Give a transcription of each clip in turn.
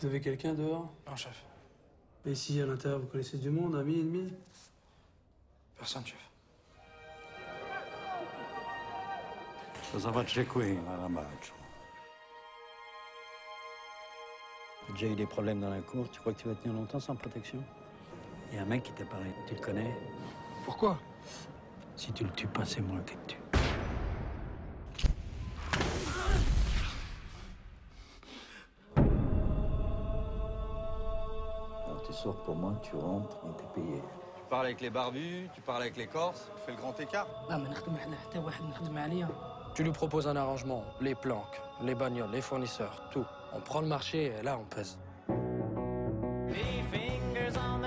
Vous avez quelqu'un dehors? Non, chef. Et ici, à l'intérieur, vous connaissez du monde, ami, ennemi Personne, chef. Cosa faccio qui, Maramaggio T'as déjà eu des problèmes dans la cour, tu crois que tu vas tenir longtemps sans protection? Il y a un mec qui t'a parlé, tu le connais? Pourquoi? Si tu le tues pas, c'est moi qui le tue. tu sors pour moi, tu rentres et t'es payé. Tu parles avec les barbus, tu parles avec les corses, tu fais le grand écart. Tu lui proposes un arrangement, les planques, les bagnoles, les fournisseurs, tout. On prend le marché et là on pèse.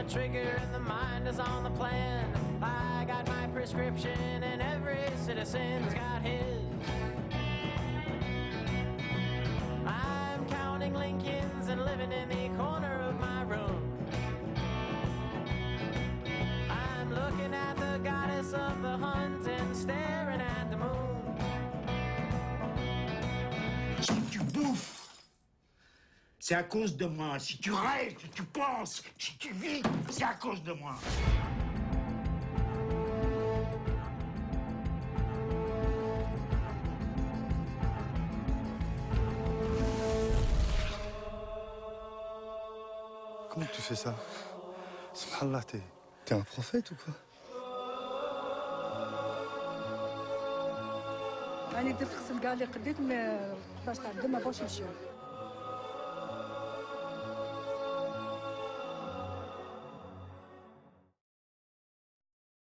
trigger and the mind is on the plan. I got my prescription and every citizen's got his. The goddess of the hunt and staring at the moon. Si tu bouffes, c'est à cause de moi. Si tu rêves, si tu penses, si tu vis, c'est à cause de moi. Comment tu fais ça? Subhanallah, t'es, t'es un prophète ou quoi? راني درت غسل كاع اللي قديت ما باش تعدم ما بغاوش يمشيو.